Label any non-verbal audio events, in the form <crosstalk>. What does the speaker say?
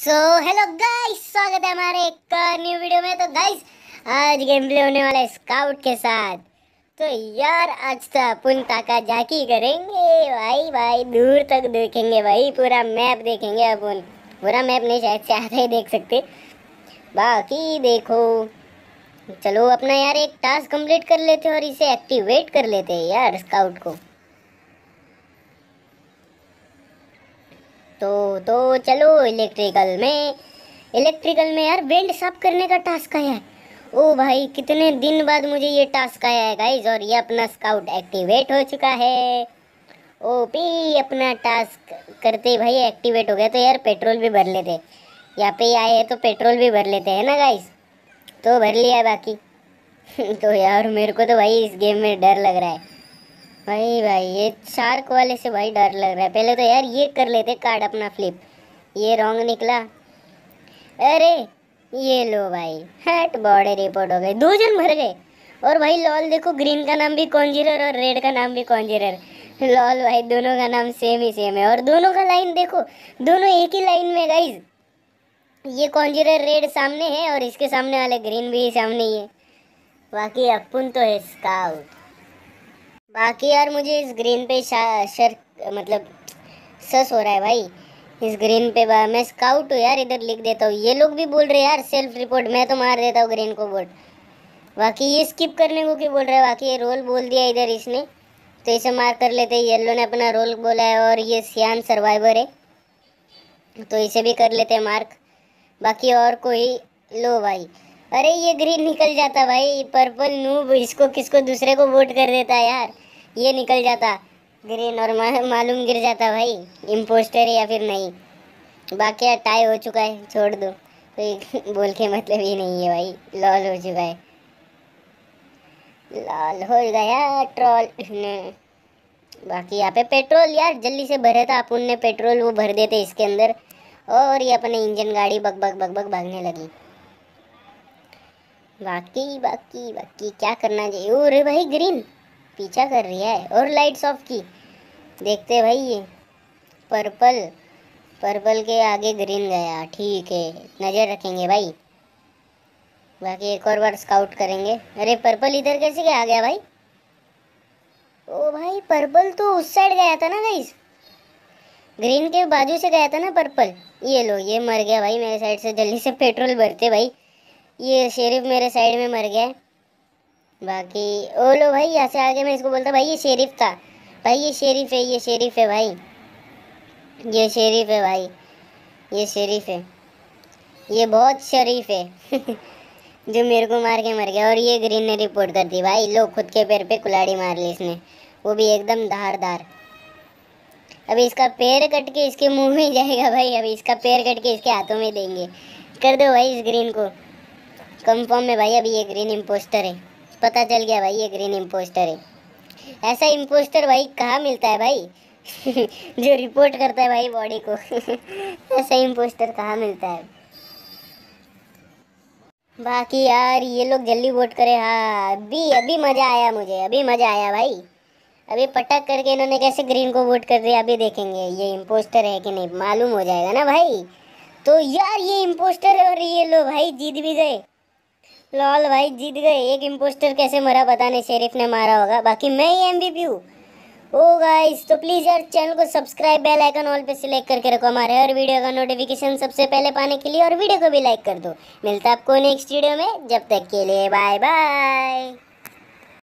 So hello guys स्वागत है हमारे एक न्यू वीडियो में। तो गाइस आज गेम प्ले होने वाला है स्काउट के साथ। तो यार, आज तो अपन ताका जाकी करेंगे। भाई भाई, दूर तक देखेंगे भाई, पूरा मैप देखेंगे अपन। पूरा मैप नहीं, शायद से आधा ही देख सकते। बाकी देखो। चलो, अपना यार एक टास्क कंप्लीट कर लेते और इसे एक्टिवेट कर लेते हैं यार स्काउट को। तो तो चलो इलेक्ट्रिकल में इलेक्ट्रिकल में यार वेंट साफ़ करने का टास्क आया है। ओ भाई, कितने दिन बाद मुझे ये टास्क आया है गाइज़ और ये अपना स्काउट एक्टिवेट हो चुका है। ओपी अपना टास्क करते भाई एक्टिवेट हो गया तो यार पेट्रोल भी भर लेते। यहाँ पे आए हैं तो पेट्रोल भी भर लेते, हैं ना गाइज़ तो भर लिया बाकी। <laughs> तो यार मेरे को तो भाई इस गेम में डर लग रहा है। भाई भाई, ये शार्क वाले से भाई डर लग रहा है। पहले तो यार ये कर लेते कार्ड अपना फ्लिप ये रॉन्ग निकला। अरे, ये लो भाई। हट बॉडी रिपोर्ट हो गई। दो जन भर गए। और भाई लॉल देखो ग्रीन का नाम भी कॉन्जिरर और रेड का नाम भी कॉन्जिरर लॉल भाई, दोनों का नाम सेम ही सेम है। और दोनों का लाइन देखो, दोनों एक ही लाइन में गाइज़ ये कॉन्जिरर रेड सामने है और इसके सामने वाले ग्रीन भी सामने ही है। बाकी अपन तो है स्काउट बाकी यार मुझे इस ग्रीन पे शर मतलब सस हो रहा है भाई। इस ग्रीन पे मैं स्काउट हूँ यार, इधर लिख देता हूँ। ये लोग भी बोल रहे हैं, यार सेल्फ रिपोर्ट मैं तो मार देता हूँ ग्रीन को बोर्ड बाकी ये स्किप करने को क्यों बोल रहा है? बाकी ये रोल बोल दिया इधर इसने। तो इसे मार कर लेते हैं। येल्लो ने अपना रोल बोला है और ये सियान सर्वाइवर है। तो इसे भी कर लेते हैं मार्क बाकी और कोई लो भाई। अरे ये ग्रीन निकल जाता भाई पर्पल नूब इसको किसको दूसरे को वोट कर देता यार? ये निकल जाता। ग्रीन और मालूम गिर जाता भाई इम्पोस्टर या फिर नहीं। बाकी यार टाई हो चुका है, छोड़ दो। कोई <laughs> बोल के मतलब ही नहीं है भाई लॉल हो चुका है। लाल हो गया ट्रॉल <laughs> बाकी यहाँ पे पेट्रोल यार, जल्दी से भरे था। अपन ने पेट्रोल वो भर देते इसके अंदर। और ये अपने इंजन गाड़ी बग बग बग बग भागने लगी। बाकी बाकी बाकी, क्या करना चाहिए? ओ अरे भाई ग्रीन पीछा कर रही है। और लाइट्स ऑफ़ की। देखते भाई ये। पर्पल पर्पल के आगे ग्रीन गया। ठीक है। नज़र रखेंगे भाई। बाकी एक और बार स्काउट करेंगे। अरे पर्पल इधर कैसे गया आ गया भाई? ओ भाई पर्पल तो उस साइड गया था ना गाइस ग्रीन के बाजू से गया था ना पर्पल ये लो, ये मर गया भाई। मेरे साइड से जल्दी से पेट्रोल भरते भाई। ये शेरिफ मेरे साइड में मर गया बाकी, ओ लो भाई, यहाँ से आगे मैं इसको बोलता भाई, ये शेरिफ था। भाई, ये शेरिफ है, ये शेरिफ है भाई। ये शेरिफ है भाई, ये शेरिफ है। ये बहुत शरीफ है, <laughs> जो मेरे को मार के मर गया। और ये ग्रीन ने रिपोर्ट कर दी, भाई, लो, खुद के पैर पे कुलाड़ी मार ली इसने। वो भी एकदम धारदार। अभी इसका पैर कट के इसके मुँह में जाएगा भाई अभी इसका पैर कट के इसके हाथों में देंगे। कर दो भाई इस ग्रीन को। कंफर्म है भाई, अभी ये ग्रीन इम्पोस्टर है। पता चल गया भाई, ये ग्रीन इम्पोस्टर है। ऐसा इम्पोस्टर भाई कहाँ मिलता है भाई? <laughs> जो रिपोर्ट करता है भाई बॉडी को। <laughs> ऐसा इम्पोस्टर कहाँ मिलता है? बाकी यार, ये लोग जल्दी वोट करें। हाँ अभी अभी मज़ा आया मुझे, अभी मज़ा आया भाई। अभी पटक करके इन्होंने कैसे ग्रीन को वोट कर दिया, अभी देखेंगे, ये इम्पोस्टर है कि नहीं, मालूम हो जाएगा ना भाई। तो यार, ये इम्पोस्टर और ये लो भाई, जीत भी गए। लॉल भाई जीत गए। एक इम्पोस्टर कैसे मरा पता नहीं शेरिफ ने मारा होगा। बाकी मैं ही एम बी पी हूँ। ओ गाइस तो प्लीज़ यार चैनल को सब्सक्राइब बेल आइकन ऑल पे सिलेक्ट करके रखो हमारे। और वीडियो का नोटिफिकेशन सबसे पहले पाने के लिए और वीडियो को भी लाइक कर दो। मिलता है आपको नेक्स्ट वीडियो में। जब तक के लिए बाय बाय